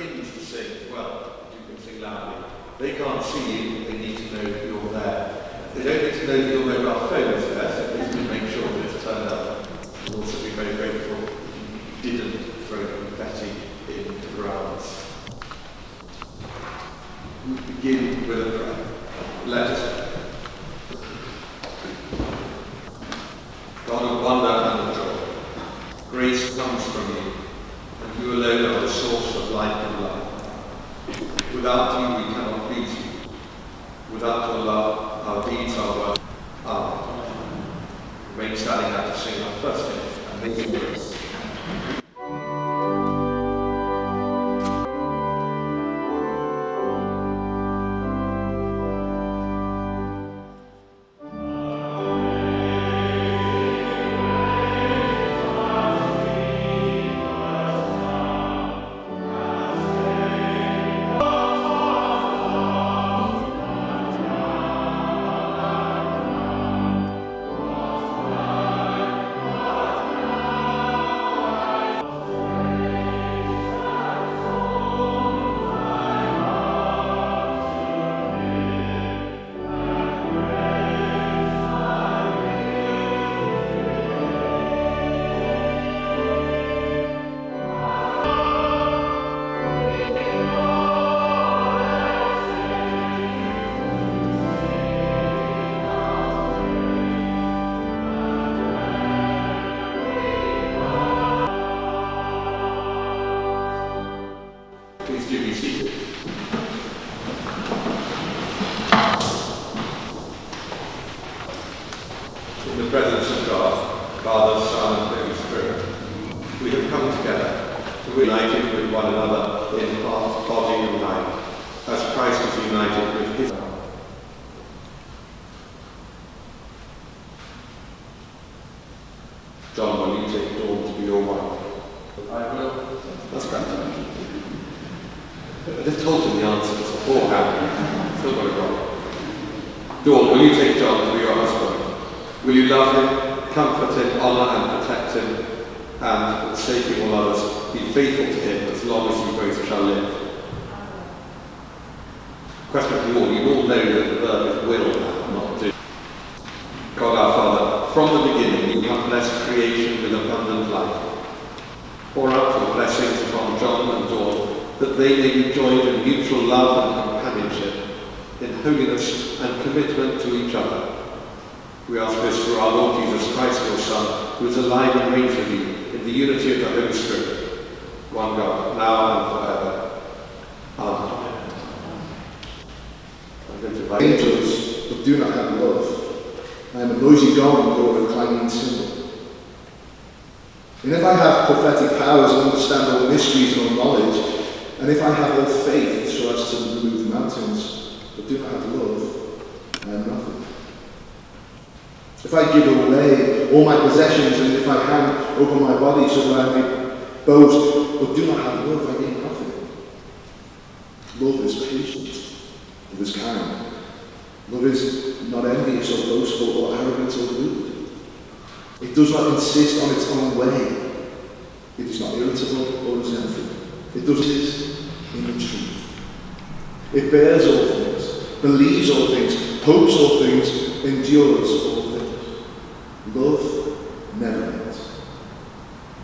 hymns to sing as well, you can sing loudly. They can't see you, they need to know that you're there. They don't need to know that your mobile phone is there, so please do make sure that it's turned up. We'll also be very grateful if you didn't throw confetti in the grounds. We begin with a prayer. Let us. God of wonder and of joy, grace comes from you, and you alone are the source of life and love. Without you, we cannot please you. Without your love, our deeds are worth. Amen. Remain standing now to sing our first hymn, Amazing Grace. Please holiness and commitment to each other. We ask this through our Lord Jesus Christ, your Son, who is alive and reigns with you in the unity of the Holy Spirit, one God, now and forever. Amen. I'm going to invite angels, but do not have love. I am a noisy gong or a clanging cymbal. And if I have prophetic powers and understand all mysteries and all knowledge, and if I have all faith so as to remove mountains, but have love, I am nothing. If I give away all my possessions, and if I hand over my body so that I may boast, but do not have love, I gain nothing. Love is patient, love is kind. Love is not envious or boastful or arrogant or rude. It does not insist on its own way. It is not irritable or resentful. It does this in the truth. It bears all things, believes all things, hopes all things, endures all things. Love never ends.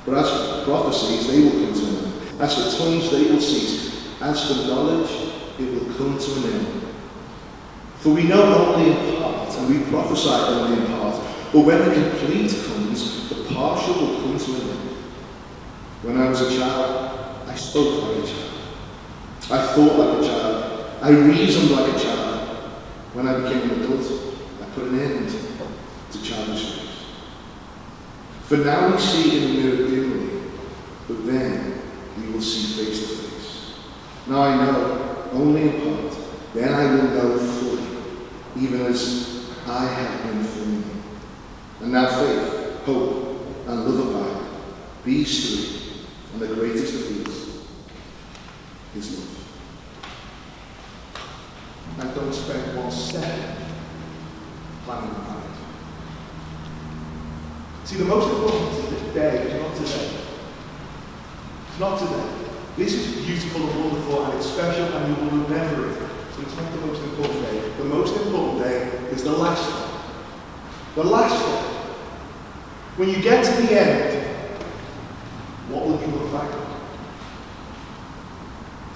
But as for prophecies, they will come to an end. As for tongues, they will cease. As for knowledge, it will come to an end. For we know only in part, and we prophesy only in part. But when the complete comes, the partial will come to an end. When I was a child, I spoke like a child. I thought like a child. I reasoned like a child. When I became an adult, I put an end to childish things. For now we see in a mirror dimly, but then we will see face to face. Now I know only in part, then I will know fully, even as I have been fully. And now faith, hope, and love abide, these three, and the greatest of these is love. And don't spend one second planning a marriage. See, the most important day is not today. It's not today. This is beautiful and wonderful and it's special and you will remember it. But it's not the most important day. The most important day is the last one. The last one. When you get to the end, what will you look back?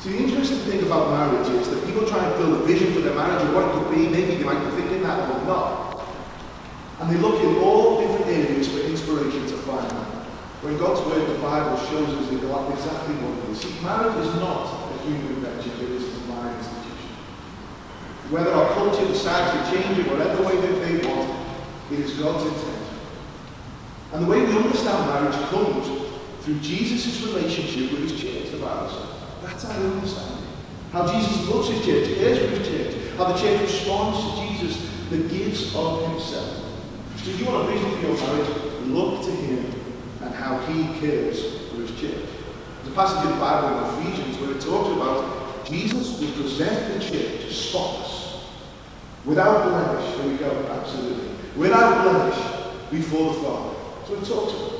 See, the interesting thing about marriage is that people try and build a vision for their marriage and what it could be. Maybe they might be thinking that or not. And they look in all different areas for inspiration to find that. When God's Word, the Bible, shows us exactly what it is. See, marriage is not a human invention, it is a divine institution. Whether our culture decides to change it whatever way that they want, it is God's intent. And the way we understand marriage comes through Jesus' relationship with his church, the Bible says. That's how we understand it. How Jesus loves his church, cares for his church, how the church responds to Jesus, the gifts of himself. So if you want a vision for your marriage, look to him and how he cares for his church. There's a passage in the Bible in Ephesians where it talks about Jesus will present the church spotless, without blemish. Here we go, absolutely. Without blemish before the Father. So it talks about.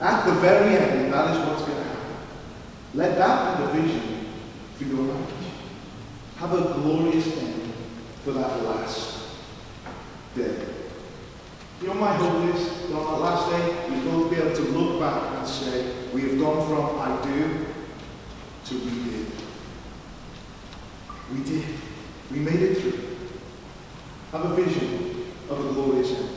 At the very end, and that is what's going to happen. Let that be the vision for your life. Have a glorious end for that last day. You know my hope is that on that last day, we will be able to look back and say, we have gone from I do to we did. We did. We made it through. Have a vision of a glorious end.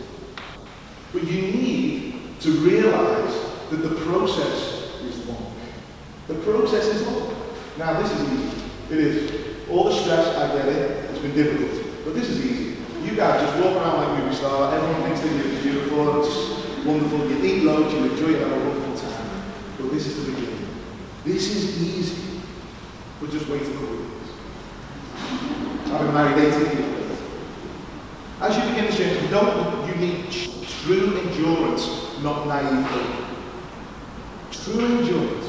But you need to realize that the process. The process is long. Now, this is easy. It is. All the stress, I get it. It's been difficult. But this is easy. You guys just walk around like movie star. Everyone thinks that you're beautiful. It's wonderful. You eat loads. You enjoy it. Have a wonderful time. But this is the beginning. This is easy. But just wait a couple of years. I've been married 18 years. As you begin to change, you don't. You need true endurance, not naive. True endurance.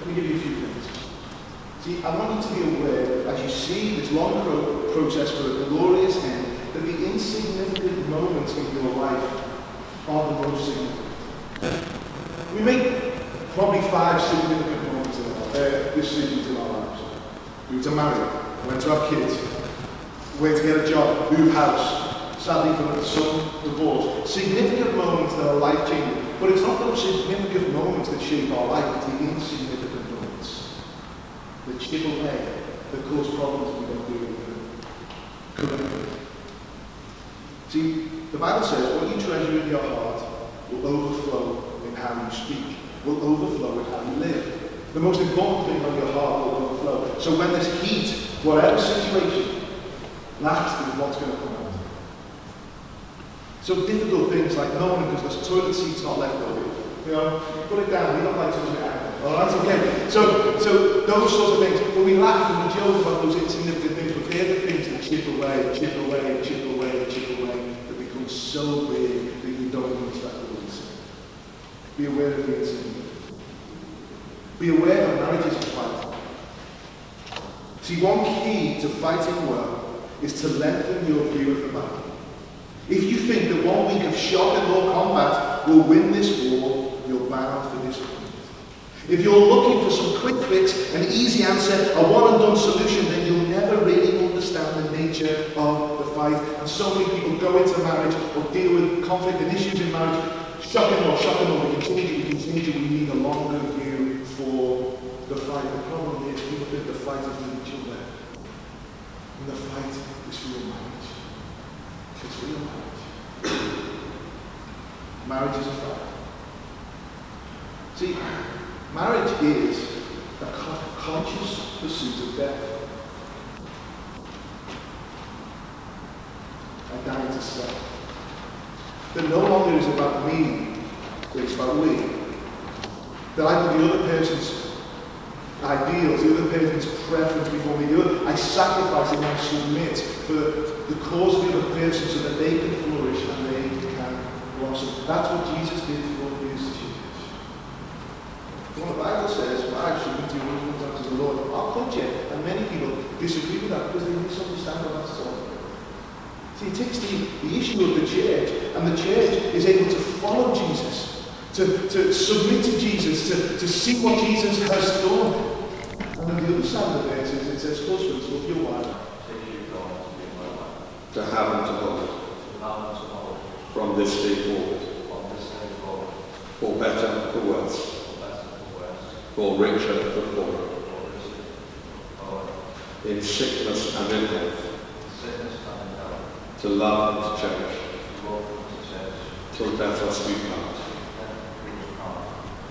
Let me give you a few things. See, I want you to be aware, as you see this long pro process for a glorious end, that the insignificant moments in your life are the most significant. We make probably five significant moments in our uh, decisions in our lives. We were to marry, we went to have kids, went to get a job, move house, sadly for the son, divorce. Significant moments that are life-changing. But it's not those significant moments that shape our life, it's the insignificant that chip away, that cause problems we don't deal with. See, the Bible says what you treasure in your heart will overflow in how you speak, will overflow in how you live. The most important thing on your heart will overflow. So when there's heat, whatever situation, that is what's going to come out. So difficult things like no one because there's toilet seats not left over. You know, put it down, we don't like touching it out. Oh, that's okay. So, so those sorts of things. But we laugh and we joke about those insignificant things, but they're the things that chip away, chip away, chip away, chip away, that become so big that you don't even start to release Be aware of the insignificant. Be aware that marriage is a fight. See, one key to fighting well is to lengthen your view of the battle. If you think that one week of shock and law combat will win this war, you're bound for disappointment. If you're looking for some quick fix, an easy answer, a one and done solution, then you'll never really understand the nature of the fight. And so many people go into marriage or deal with conflict and issues in marriage, shocking or shocking or we it, we it, we need a longer view for the fight. The problem is people think the fight is with each other. And the fight is for your marriage. It's for your marriage. marriage is a fight. See, Marriage is a conscious pursuit of death. I die to self. That no longer is about me, but it's about we. That I put the other person's ideals, the other person's preference before me. The other, I sacrifice and I submit for the cause of the other person so that they can flourish and they can blossom. That's what Jesus did for his church. Well, the Bible says, wives submit to your husbands unto the Lord. Our culture, and many people disagree with that because they misunderstand what that's all about. See, it takes the, the issue of the church, and the church is able to follow Jesus, to, to submit to Jesus, to, to see what Jesus has done. And then the other side of the verse is it says, Husbands, love your wife. To have and to hold. From this day forward. For better, for worse. Richer, for poorer. In sickness and in health. To love and to cherish. Till death us do part.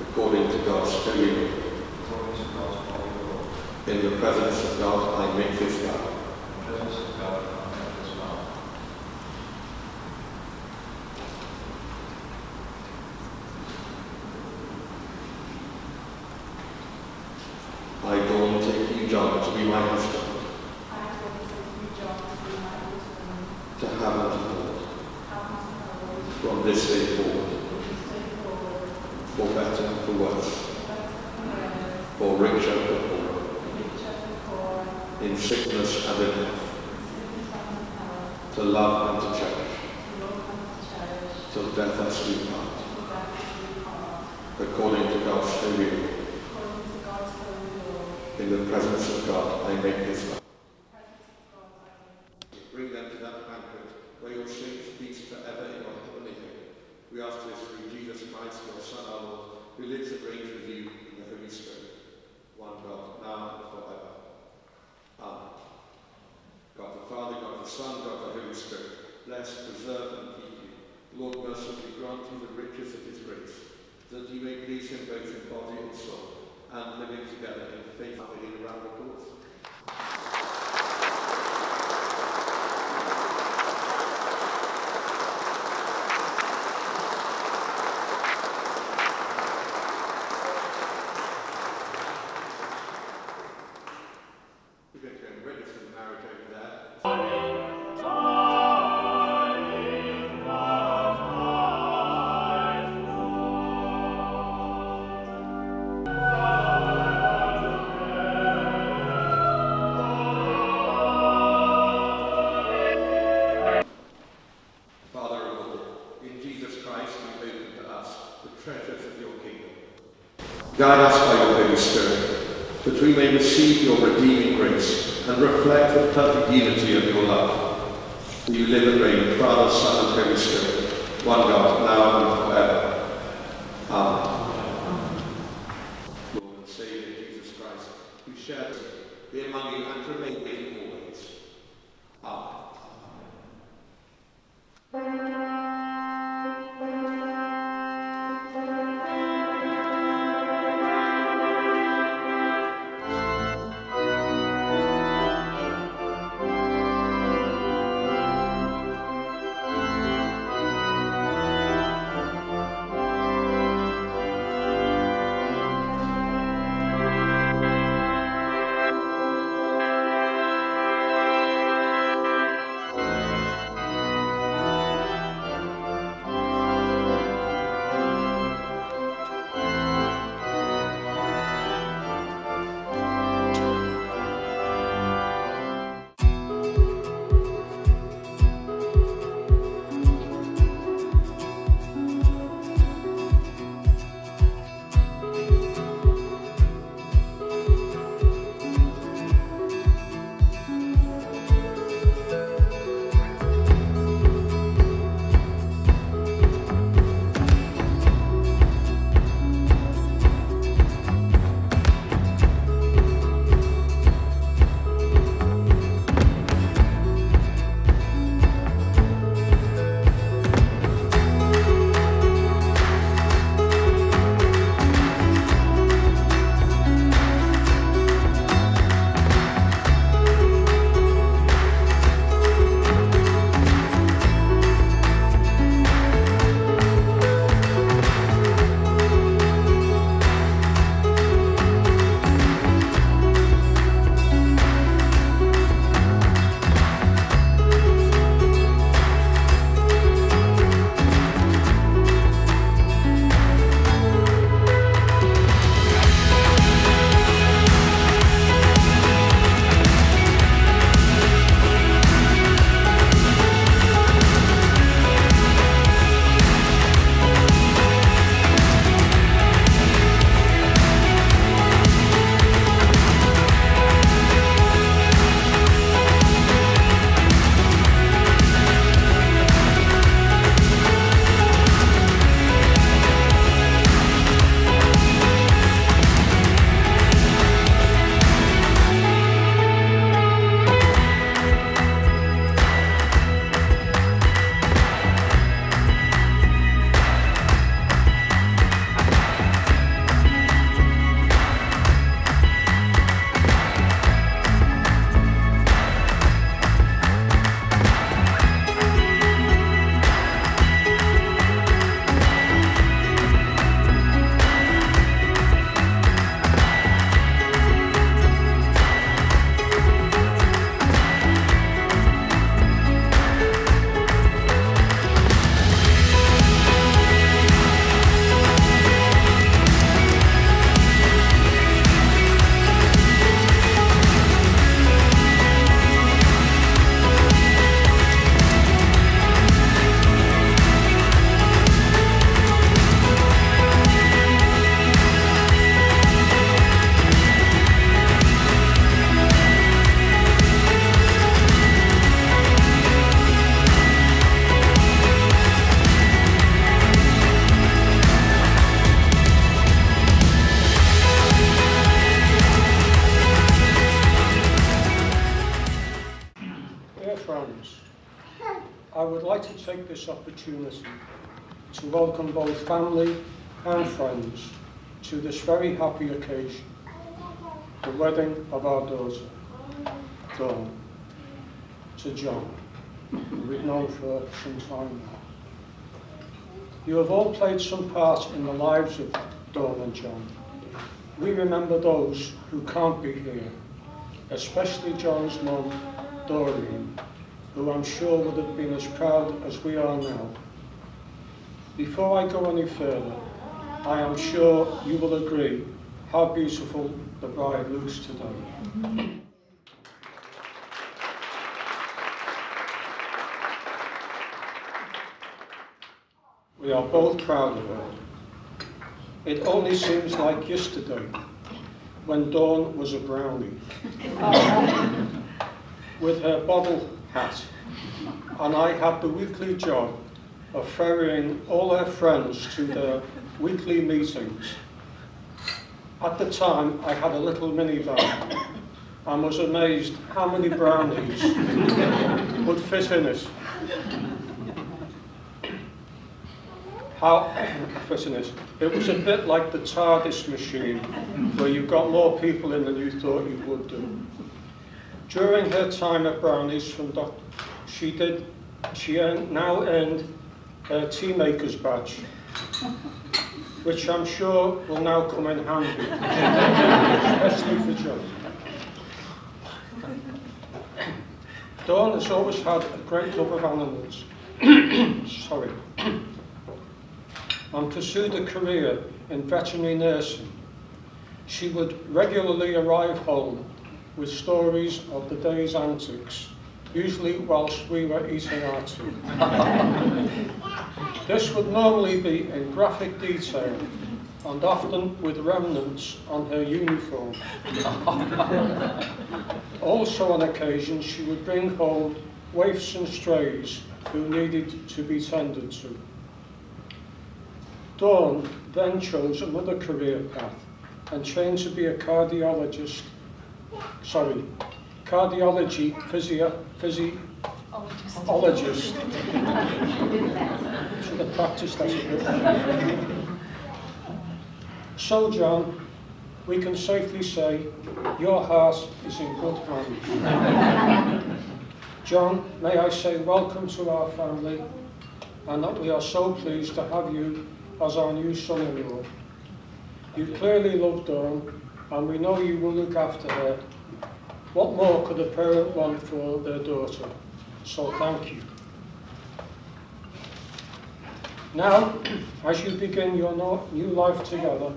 According to God's holy will. In the presence of God I make this vow. I, Dawn, take you, John, to be my husband, to have and to hold, from this day forward, for better, for worse, for richer, for poorer, in sickness and in health, to love and to cherish, till death us do part, according to God's holy will. In the presence of God, I make this vow. Guide us by your Holy Spirit, that we may receive your redeeming grace and reflect the perfect unity of your love. For you live and reign, Father, Son, and Holy Spirit, one God, now and forever. Amen. Lord and Saviour Jesus Christ, who shared be among you and remain opportunity to welcome both family and friends to this very happy occasion, the wedding of our daughter, Dawn, to John, who we've known for some time now. You have all played some part in the lives of Dawn and John. We remember those who can't be here, especially John's mum, Doreen, who I'm sure would have been as proud as we are now. Before I go any further, I am sure you will agree how beautiful the bride looks today. We are both proud of her. It only seems like yesterday when Dawn was a brownie with her bottle hat and I had the weekly job of ferrying all her friends to their weekly meetings. At the time, I had a little minivan and was amazed how many brownies would fit in it. How fit in it. It was a bit like the TARDIS machine, where you got more people in than you thought you would do. During her time at Brownies from Dr. She did, she earned, now earned her Tea Makers badge, which I'm sure will now come in handy, especially for John. Dawn has always had a great love of animals. Sorry. and pursued a career in veterinary nursing. She would regularly arrive home with stories of the day's antics, usually whilst we were eating our tea. this would normally be in graphic detail and often with remnants on her uniform. also on occasion she would bring home waifs and strays who needed to be tended to. Dawn then chose another career path and trained to be a cardiologist, sorry, cardiology physio, physiologist. Should have practiced that a bit. So, John, we can safely say your heart is in good hands. John, may I say welcome to our family and that we are so pleased to have you as our new son-in-law. You clearly love Dawn, and we know you will look after her. What more could a parent want for their daughter? So thank you. Now, as you begin your new life together,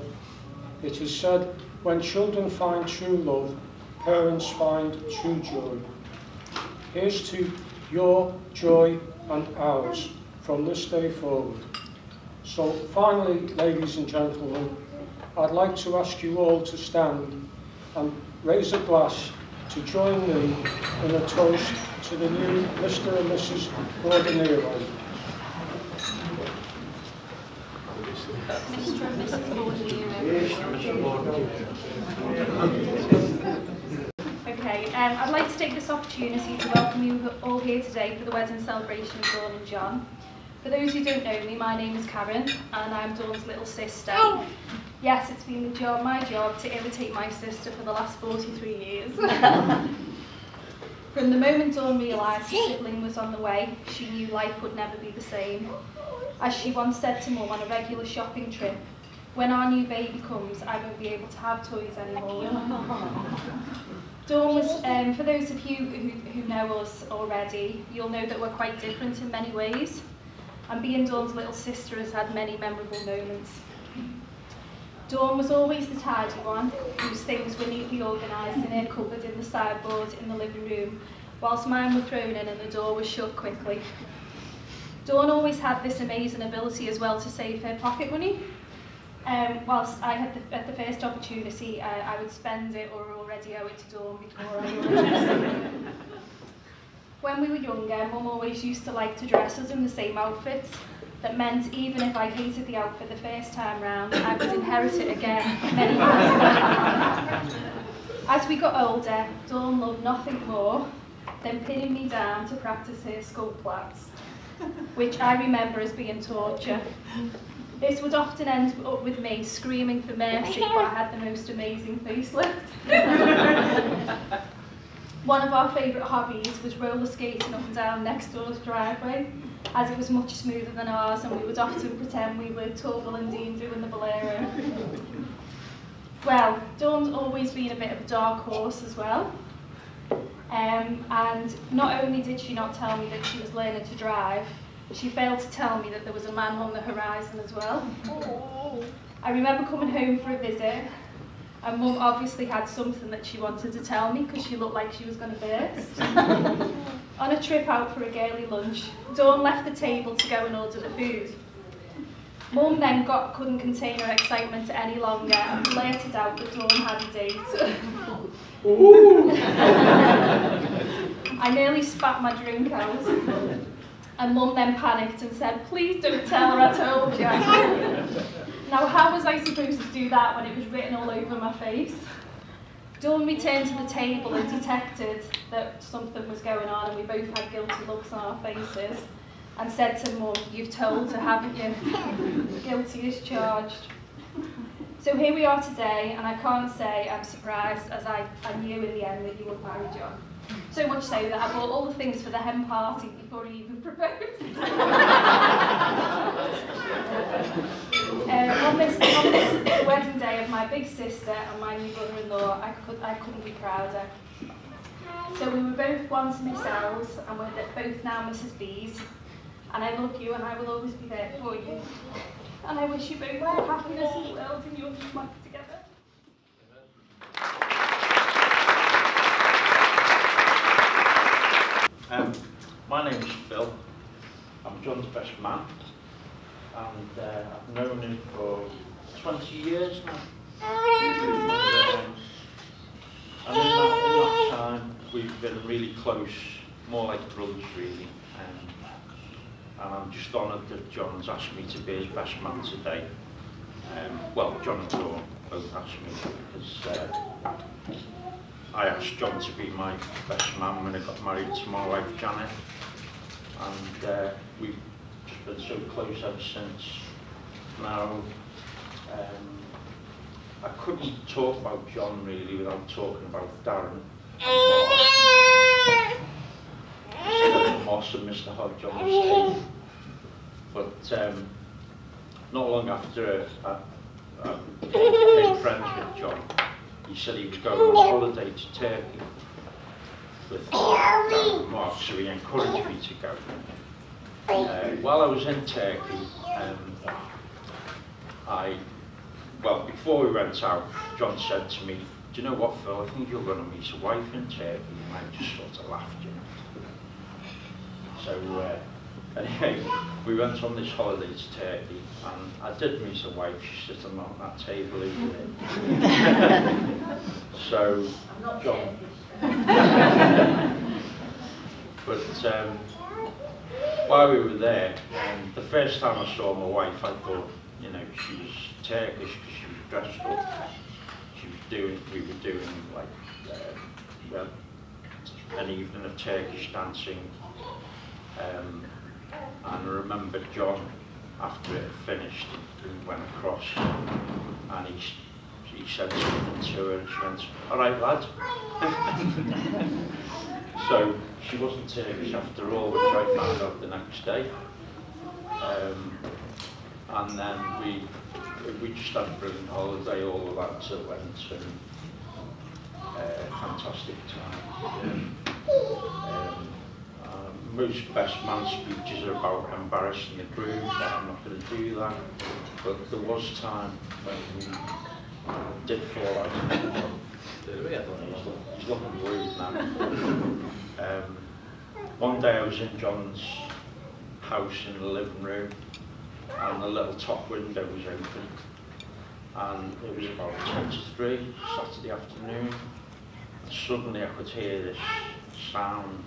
it is said, when children find true love, parents find true joy. Here's to your joy and ours from this day forward. So finally, ladies and gentlemen, I'd like to ask you all to stand and raise a glass to join me in a toast to the new Mr. and Mrs. Bordenero. Mr. and Mrs. Okay, um, I'd like to take this opportunity to welcome you all here today for the wedding celebration of Dawn and John. For those who don't know me, my name is Karen and I'm Dawn's little sister. Yes, it's been the job, my job to imitate my sister for the last 43 years. From the moment Dawn realised her sibling was on the way, she knew life would never be the same. As she once said to Mum on a regular shopping trip, when our new baby comes, I won't be able to have toys anymore. Dawn was, um, for those of you who, who know us already, you'll know that we're quite different in many ways and being Dawn's little sister has had many memorable moments. Dawn was always the tidy one, whose things were neatly organised in her cupboard in the sideboard in the living room, whilst mine were thrown in and the door was shut quickly. Dawn always had this amazing ability as well to save her pocket money. Um, whilst I had the, at the first opportunity, uh, I would spend it or already owe it to Dawn before I When we were younger, Mum always used to like to dress us in the same outfits. That meant even if I hated the outfit the first time round, I would inherit it again many years As we got older, Dawn loved nothing more than pinning me down to practice her skull plats. which I remember as being torture. This would often end up with me screaming for mercy, but I had the most amazing facelift. One of our favourite hobbies was roller skating up and down next door's driveway, as it was much smoother than ours, and we would often pretend we were Torvill and Dean doing the bolero. well, Dawn's always been a bit of a dark horse as well. Um, and not only did she not tell me that she was learning to drive, she failed to tell me that there was a man on the horizon as well. I remember coming home for a visit, and Mum obviously had something that she wanted to tell me because she looked like she was going to burst. on a trip out for a girly lunch, Dawn left the table to go and order the food. Mum then got, couldn't contain her excitement any longer and blurted out that Dawn had a date. I nearly spat my drink out. And Mum then panicked and said, please don't tell her I told you. now, how was I supposed to do that when it was written all over my face? Dawn returned to the table and detected that something was going on and we both had guilty looks on our faces and said to Mum, you've told her, haven't you? Guilty as charged. So here we are today, and I can't say I'm surprised, as I, I knew in the end that you would marry John. So much so that I bought all the things for the hen party before he even proposed. Uh, on, this, on this wedding day of my big sister and my new brother-in-law, I, could, I couldn't be prouder. So we were both once Miss L's, and we're both now Mrs B's. And I love you, and I will always be there for you. And I wish you both all happiness in the world in your new life together. Um, my name's Phil. I'm John's best man, and uh, I've known him for 20 years now. And, in that, in that time, we've been really close, more like brothers really. Um, and I'm just honoured that John's asked me to be his best man today. Um, well, John and Dawn both asked me because uh, I asked John to be my best man when I got married to my wife Janet, and uh, just been so close ever since. Now, um, I couldn't talk about John really without talking about Darren. And Mr Hodge on the stage. But um, not long after I, I became friends with John, he said he was going on holiday to Turkey with Darren Mark, so he encouraged me to go. Uh, while I was in Turkey, um, I, well, before we went out, John said to me, do you know what, Phil, I think you're going to meet a wife in Turkey. And I just sort of laughed, you know. So, uh, anyway, we went on this holiday to Turkey, and I did meet a wife. She's sitting on that table over there. so, John. but um, while we were there, um, the first time I saw my wife, I thought, you know, she was Turkish because she was dressed up. She was doing, we were doing like uh, an evening of Turkish dancing. Um, and I remember John, after it finished, he went across and he, he said something to her and she went, all right lad. so she wasn't Turkish after all, which I found out the next day. Um, and then we we just had a brilliant holiday, all of that so went and uh, fantastic time. Um, um, most best man speeches are about embarrassing the groom, but I'm not going to do that. But there was time when we did fall out. Um, one day I was in John's house in the living room and the little top window was open and it was about 10 to 3 Saturday afternoon. And suddenly I could hear this sound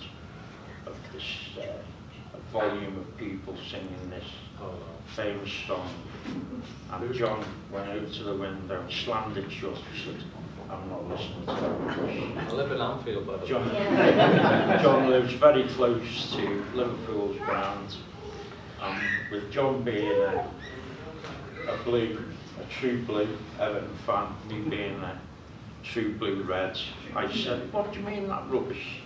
of this uh, volume of people singing this famous song. And John went over to the window and slammed it shut I'm not listening to that I live in Anfield, by the way. John, John lives very close to Liverpool's ground And with John being a, a blue, a true blue Everton fan, me being a true blue Reds, I said, what do you mean that rubbish?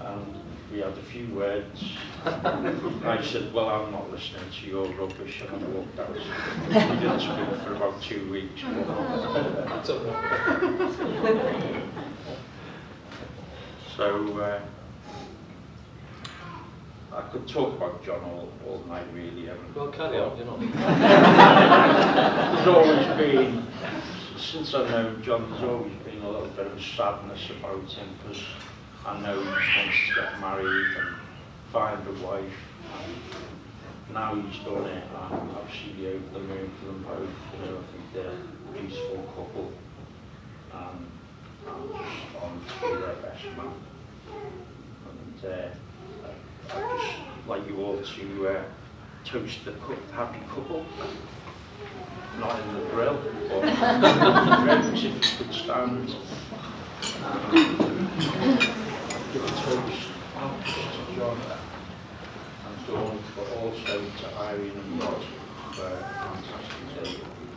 And we had a few words. I said, well, I'm not listening to your rubbish, and I walked out. I didn't speak for about two weeks. So, uh, I could talk about John all, all night, really. haven't Well, carry on, you know. There's always been, since I've known John, there's always been a little bit of sadness about him because I know he wants to get married and find a wife. Now he's done it, I'm absolutely over the moon for them both. You know, I think they're a peaceful couple. And I'm just on to be their best man. And uh, I'd just like you all to uh, toast the happy couple. Not in the grill, but drinks if you could stand. Give a toast not just to John and Dawn, but also to Irene and Rod for a fantastic day that we've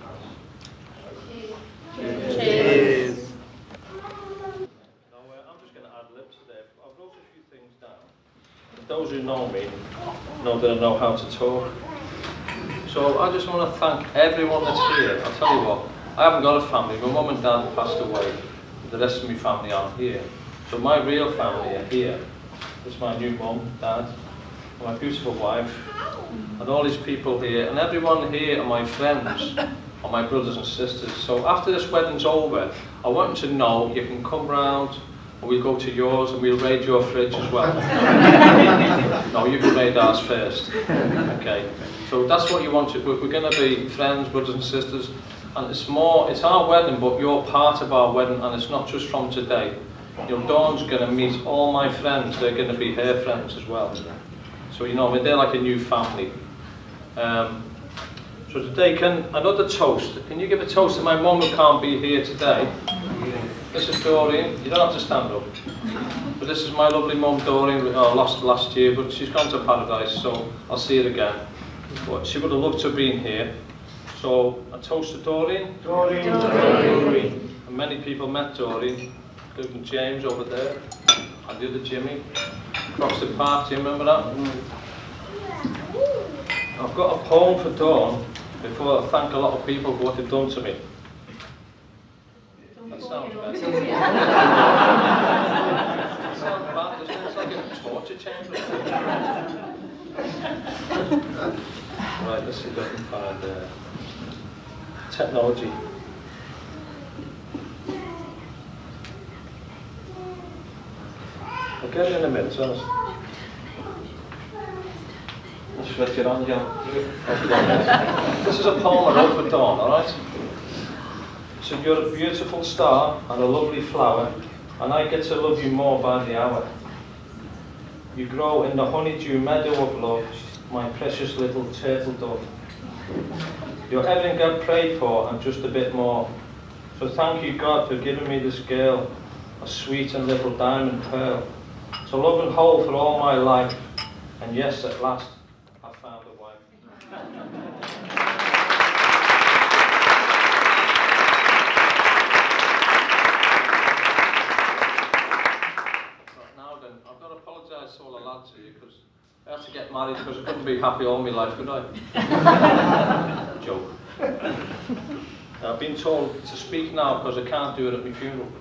had. Cheers. Now, uh, I'm just going to add lib today. I've wrote a few things down. Those who know me know that I know how to talk. So I just want to thank everyone that's here. I'll tell you what, I haven't got a family. My mum and dad passed away. The rest of my family aren't here. So my real family are here. Is my new mum, dad, and my beautiful wife, and all these people here. And everyone here are my friends, are my brothers and sisters. So after this wedding's over, I want you to know you can come round and we'll go to yours and we'll raid your fridge as well. no, you can raid ours first. Okay. So that's what you want to, we're, we're going to be friends, brothers and sisters. And it's more, it's our wedding, but you're part of our wedding and it's not just from today. You know, Dawn's going to meet all my friends, they're going to be her friends as well. So, you know, they're like a new family. Um, so today, can another toast? Can you give a toast to my mum who can't be here today? This is Doreen. You don't have to stand up. But this is my lovely mum, Doreen. We oh, lost last year, but she's gone to paradise, so I'll see her again. But she would have loved to have been here. So a toast to Doreen. Doreen. Doreen. And many people met Doreen, including James over there, and the other Jimmy. Across the park, do you remember that? I've got a poem for Dawn before I thank a lot of people for what they've done to me. That sounds better. That sounds bad, doesn't it? It's like a torture chamber. right, let's see if I can find uh, technology. I'll get it in a minute, so Let's switch it on, John. This is a poem I wrote for Dawn, alright? So you're a beautiful star and a lovely flower, and I get to love you more by the hour. You grow in the honeydew meadow of love, my precious little turtle dove. You're everything God prayed for and just a bit more. So thank you, God, for giving me this girl, a sweet and little diamond pearl. So love and hold for all my life, and yes, at last, I found a wife. Now then, I've got to apologise to all the lads here because I had to get married because I couldn't be happy all my life, could I? Joke. I've been told to speak now because I can't do it at my funeral.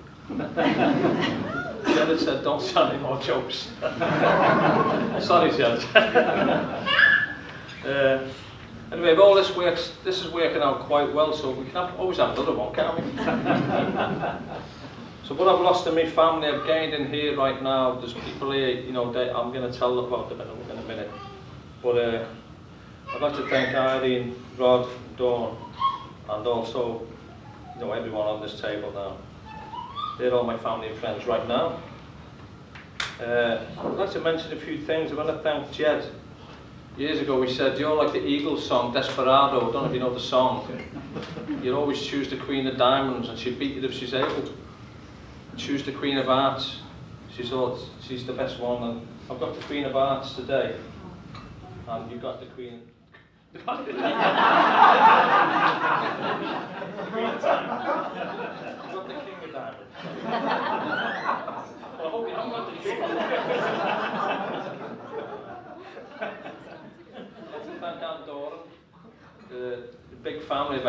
Janet said, don't tell any more jokes. Sorry, Janet. uh, anyway, all this works, this is working out quite well, so we can have, always have another one, can't we? So what I've lost in my family, I've gained in here right now. There's people here, you know, they, I'm going to tell about them in a, in a minute. But uh, I'd like to thank Irene, Rod, Dawn, and also, you know, everyone on this table now. They're all my family and friends right now. Uh, I'd like to mention a few things. I want to thank Jed. Years ago we said, you're like the Eagles song, Desperado. I don't know if you know the song. You'd always choose the Queen of Diamonds and she'd beat you if she's able. Choose the Queen of Hearts. She thought she's the best one and I've got the Queen of Hearts today. and you've got the Queen. Queen time. You've got the King I thank Anne Doran, the, the big family of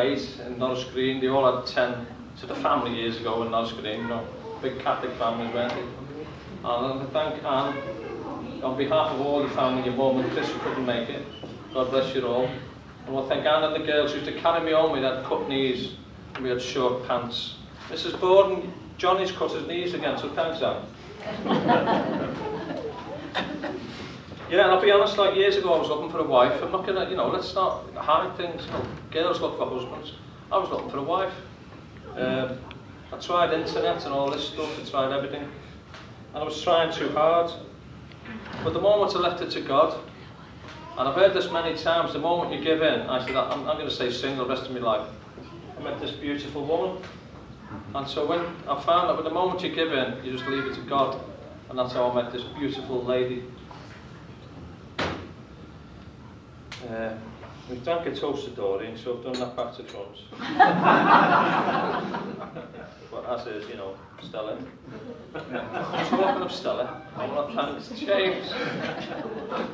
in Norris Green. They all had ten to the family years ago in Norris Green, you know, big Catholic families, weren't they? And to thank Anne on behalf of all the family, your mum and Chris who couldn't make it. God bless you all. And I thank Anne and the girls who used to carry me home. We had cut knees and we had short pants. Mrs. Borden, Johnny's cut his knees again, so thanks. Yeah, and I'll be honest, like years ago I was looking for a wife. I'm not gonna, you know, let's not hide things. You know, girls look for husbands. I was looking for a wife. Um, I tried internet and all this stuff, I tried everything. And I was trying too hard. But the moment I left it to God, and I've heard this many times, the moment you give in, I said, I'm, I'm going to stay single the rest of my life. I met this beautiful woman. And so when I found that with the moment you give in, you just leave it to God. And that's how I met this beautiful lady. Uh, we've drank a toast to Doreen, so I've done that back to front. but as is, you know, Stella. Talking of Stella, I want to thank James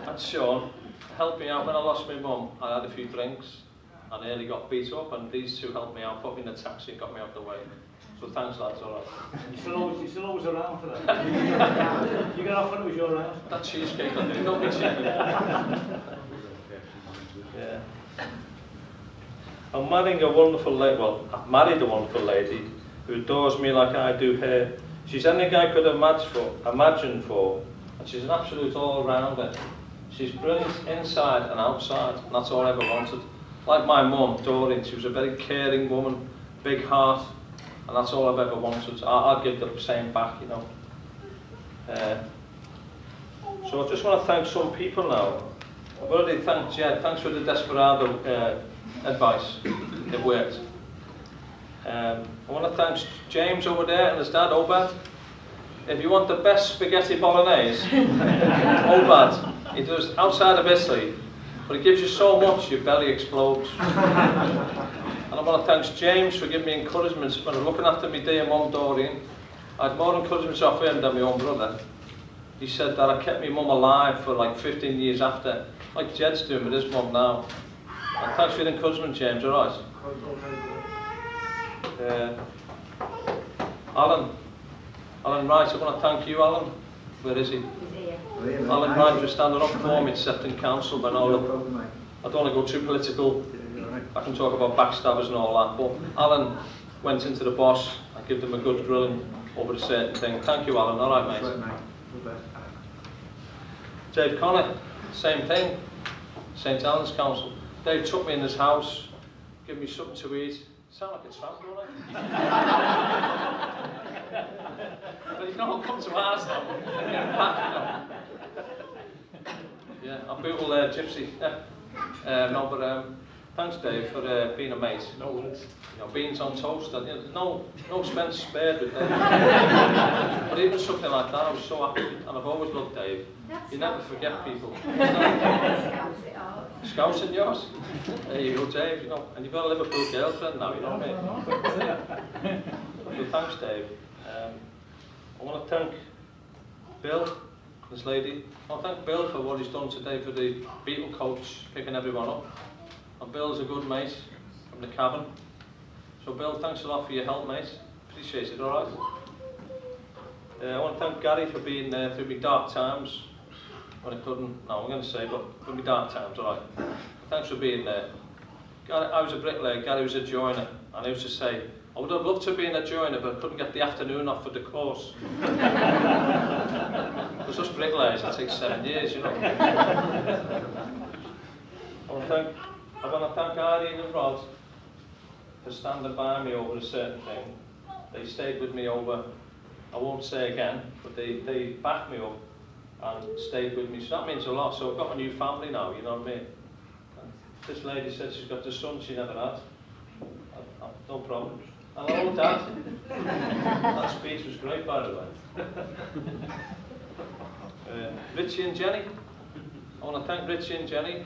and Sean Helped me out when I lost my mum. I had a few drinks and nearly got beat up, and these two helped me out, put me in a taxi and got me out of the way. So thanks, lads, all right. You're still always, you're still always around for that. you get off when it was your round. That cheesecake, I do. Don't be. Yeah. I'm marrying a wonderful lady, well, I've married a wonderful lady who adores me like I do her. She's anything I could imagine for, imagine for, and she's an absolute all-rounder. She's brilliant inside and outside, and that's all I ever wanted. Like my mum, Doreen, she was a very caring woman, big heart, and that's all I've ever wanted. I, I'll give the same back, you know. Uh, so I just want to thank some people now. I've already thanked Jed. Thanks for the Desperado uh, advice. It worked. Um, I want to thank James over there and his dad, Obad. If you want the best spaghetti bolognese, Obad, he does outside of Italy, but it gives you so much your belly explodes. and I want to thank James for giving me encouragement when I'm looking after my dear mum Doreen. I had more encouragement off him than my own brother. He said that I kept my mum alive for like 15 years after, like Jed's doing with his mum now. And thanks for the encouragement, James, alright? Uh, Alan, Alan Rice, I want to thank you, Alan. Where is he? Alan for standing up for me Sefton Council when all I don't want to go too political. I can talk about backstabbers and all that, but Alan went into the boss, I gave them a good grilling over a certain thing. Thank you, Alan. All right, mate. Dave Connor, same thing. St. Helens Council. Dave took me in his house, gave me something to eat. Sound like a tramp, don't I? but you can all come to ours now. Yeah, I'm Bootle uh, Gypsy. Yeah. Uh, no, but um, thanks, Dave, for uh, being a mate. No worries. You know, beans on toast, and, you know, no, no expense spared with Dave. but even something like that, I was so happy, and I've always loved Dave. You never forget people. Scouts in yours? There you go, Dave, you know, and you've got a Liverpool girlfriend now, you know what I mean? So thanks, Dave. Um, I want to thank Bill, this lady. I thank Bill for what he's done today for the Beetle coach, picking everyone up. And Bill's a good mate from the cabin. So Bill, thanks a lot for your help, mate. Appreciate it, all right? Uh, I want to thank Gary for being there through my dark times when I couldn't, no, I'm going to say, but through my dark times, all right? Thanks for being there. Gary, I was a bricklayer, Gary was a joiner, and I used to say, I would have loved to have been a joiner, but I couldn't get the afternoon off for the course. Because us bricklayers, it takes seven years, you know. I want to thank, I want to thank Irene and Rod for standing by me over a certain thing. They stayed with me over, I won't say again, but they, they backed me up and stayed with me. So that means a lot. So I've got a new family now, you know what I mean? And this lady said she's got a son she never had. I, I, no problem. Hello, Dad. that speech was great, by the way. Uh, Richie and Jenny, I want to thank Richie and Jenny.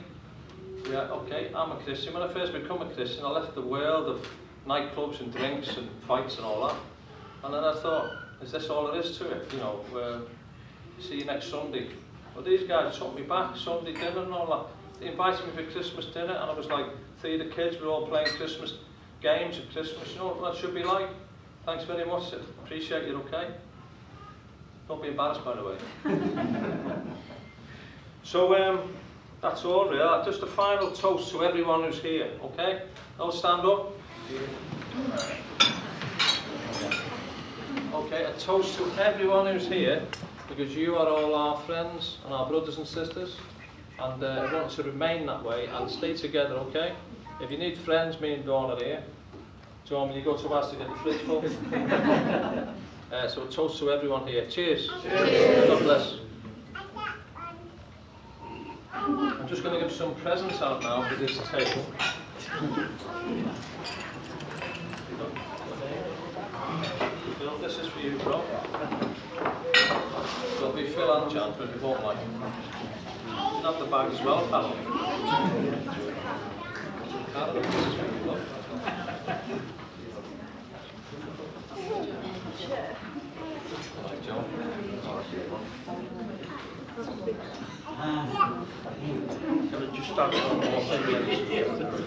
Yeah, okay, I'm a Christian. When I first became a Christian, I left the world of nightclubs and drinks and fights and all that. And then I thought, is this all there is to it? You know, see you next Sunday. Well, these guys took me back, Sunday dinner and all that. They invited me for Christmas dinner and I was like, of the kids were all playing Christmas games at Christmas. You know what that should be like? Thanks very much. Appreciate it, okay? Don't be embarrassed, by the way. so, um, that's all really. Just a final toast to everyone who's here, okay? I'll stand up. Okay, a toast to everyone who's here because you are all our friends and our brothers and sisters and uh, want to remain that way and stay together, okay? If you need friends, me and Dawn are here. John, will you go to us to get the fridge full? uh, so a toast to everyone here. Cheers. Cheers. God bless. I'm just going to give some presents out now for this table. Phil, this is for you, bro. It'll be Phil and Jan, but you won't like it. Have the bag as well, pal. Karen, this is for you, love. Can I just start on one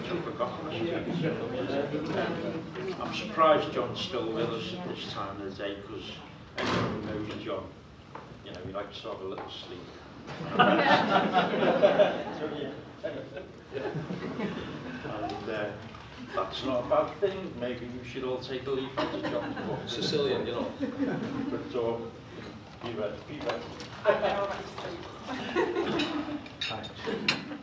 thing forgotten? Um, I'm surprised John's still with us at this time of the day because everyone knows John, you know, he likes to have a little sleep. and uh, that's not a bad thing. Maybe we should all take a leaf out of John's book. Sicilian, you know. But so be ready, be ready. I know, I Thanks.